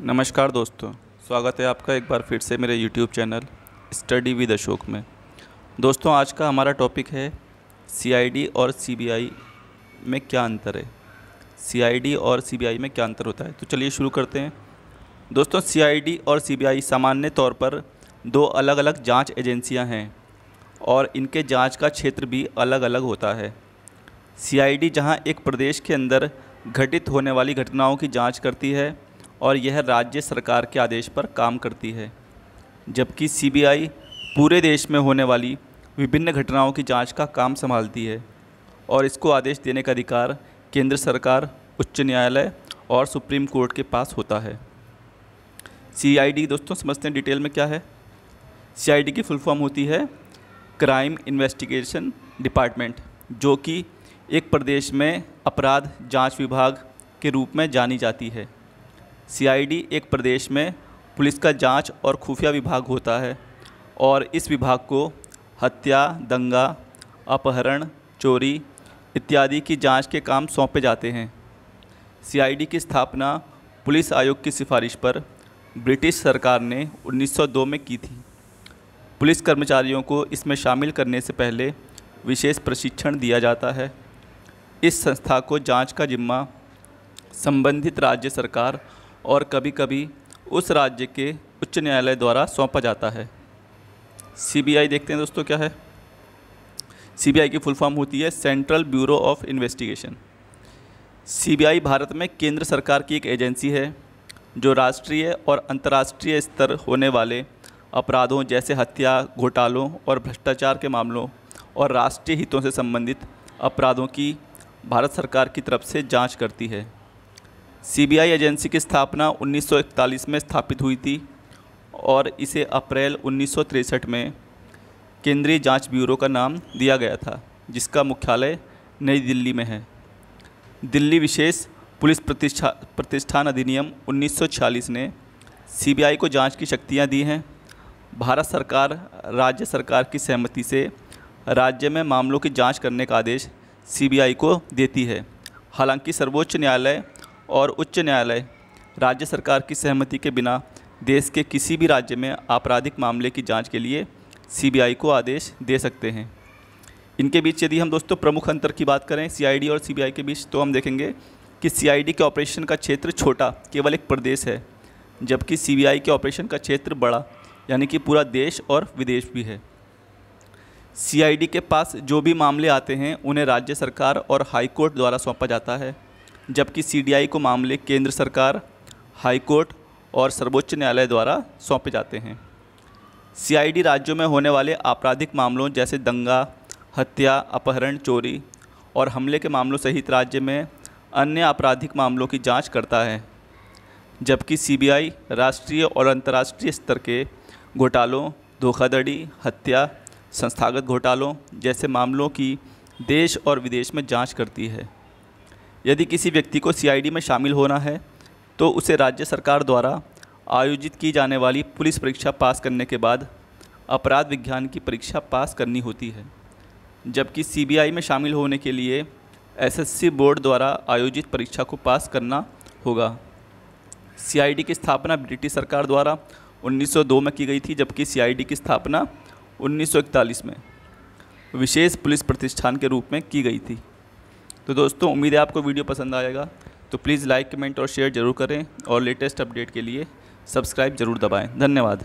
नमस्कार दोस्तों, स्वागत है आपका एक बार फिर से मेरे YouTube channel study with Ashok में। दोस्तों, आज का हमारा टॉपिक है सीआईडी और सीबीआई में क्या अंतर है? सीआईडी और सीबीआई में क्या अंतर होता है? तो चलिए शुरू करते हैं। दोस्तों सीआईडी और सीबीआई सामान्य तौर पर दो अलग अलग जाँच एजेंसियाँ हैं और इनके जाँच का क्षेत्र भी अलग अलग होता है। सीआईडी जहाँ एक प्रदेश के अंदर घटित होने वाली घटनाओं की जाँच करती है और यह राज्य सरकार के आदेश पर काम करती है, जबकि सीबीआई पूरे देश में होने वाली विभिन्न घटनाओं की जाँच का काम संभालती है और इसको आदेश देने का अधिकार केंद्र सरकार, उच्च न्यायालय और सुप्रीम कोर्ट के पास होता है। सीआईडी दोस्तों, समझते हैं डिटेल में क्या है? सीआईडी की फुल फॉर्म होती है क्राइम इन्वेस्टिगेशन डिपार्टमेंट, जो कि एक प्रदेश में अपराध जाँच विभाग के रूप में जानी जाती है। सीआईडी एक प्रदेश में पुलिस का जाँच और खुफिया विभाग होता है और इस विभाग को हत्या, दंगा, अपहरण, चोरी इत्यादि की जाँच के काम सौंपे जाते हैं। सीआईडी की स्थापना पुलिस आयोग की सिफारिश पर ब्रिटिश सरकार ने 1902 में की थी। पुलिस कर्मचारियों को इसमें शामिल करने से पहले विशेष प्रशिक्षण दिया जाता है। इस संस्था को जाँच का जिम्मा संबंधित राज्य सरकार और कभी कभी उस राज्य के उच्च न्यायालय द्वारा सौंपा जाता है। सीबीआई देखते हैं दोस्तों क्या है? सीबीआई की फुल फॉर्म होती है central bureau of investigation. CBI Bharat में केंद्र सरकार की एक एजेंसी है, जो राष्ट्रीय और अंतर्राष्ट्रीय स्तर होने वाले अपराधों जैसे हत्या, घोटालों और भ्रष्टाचार के मामलों और राष्ट्रीय हितों से संबंधित अपराधों की भारत सरकार की तरफ़ से जाँच करती है। सीबीआई एजेंसी की स्थापना 1941 में स्थापित हुई थी और इसे अप्रैल उन्नीस में केंद्रीय जाँच ब्यूरो का नाम दिया गया था, जिसका मुख्यालय नई दिल्ली में है। दिल्ली विशेष पुलिस प्रतिष्ठा, प्रतिष्ठान अधिनियम 1946 ने सीबीआई को जाँच की शक्तियाँ दी हैं। भारत सरकार, राज्य सरकार की सहमति से राज्य में मामलों की जाँच करने का आदेश सीबीआई को देती है। हालाँकि सर्वोच्च न्यायालय और उच्च न्यायालय, राज्य सरकार की सहमति के बिना देश के किसी भी राज्य में आपराधिक मामले की जाँच के लिए सीबीआई को आदेश दे सकते हैं। इनके बीच यदि हम दोस्तों प्रमुख अंतर की बात करें, सीआईडी और सीबीआई के बीच तो हम देखेंगे कि सीआईडी के ऑपरेशन का क्षेत्र छोटा, केवल एक प्रदेश है, जबकि सीबीआई के ऑपरेशन का क्षेत्र बड़ा, यानी कि पूरा देश और विदेश भी है। सीआईडी के पास जो भी मामले आते हैं, उन्हें राज्य सरकार और हाईकोर्ट द्वारा सौंपा जाता है। जबकि सीडीआई को मामले केंद्र सरकार, हाईकोर्ट और सर्वोच्च न्यायालय द्वारा सौंपे जाते हैं। सीआईडी राज्यों में होने वाले आपराधिक मामलों जैसे दंगा, हत्या, अपहरण, चोरी और हमले के मामलों सहित राज्य में अन्य आपराधिक मामलों की जाँच करता है, जबकि सीबीआई राष्ट्रीय और अंतर्राष्ट्रीय स्तर के घोटालों, धोखाधड़ी, हत्या, संस्थागत घोटालों जैसे मामलों की देश और विदेश में जाँच करती है। यदि किसी व्यक्ति को सीआईडी में शामिल होना है तो उसे राज्य सरकार द्वारा आयोजित की जाने वाली पुलिस परीक्षा पास करने के बाद अपराध विज्ञान की परीक्षा पास करनी होती है। जबकि सीबीआई में शामिल होने के लिए एसएससी बोर्ड द्वारा आयोजित परीक्षा को पास करना होगा। सीआईडी की स्थापना ब्रिटिश सरकार द्वारा 1902 में की गई थी, जबकि सीआईडी की स्थापना 1941 में विशेष पुलिस प्रतिष्ठान के रूप में की गई थी। तो दोस्तों, उम्मीद है आपको वीडियो पसंद आएगा। तो प्लीज़ लाइक, कमेंट और शेयर ज़रूर करें और लेटेस्ट अपडेट के लिए सब्सक्राइब ज़रूर दबाएँ। धन्यवाद।